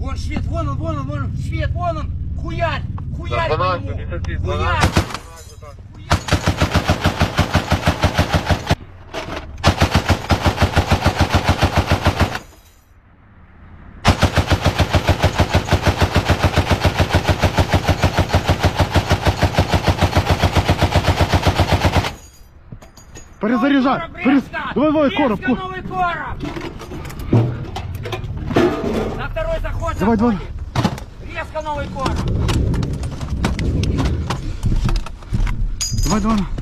Вон свет, вон он, вон он, вон он, свет, вон он, хуярь, хуярь Да, по 12, нему, 10, хуярь. 12. Перезаряжай! Перез... Давай, давай, короб. новый короб! Давай, давай. Резко новый короб! Давай, давай.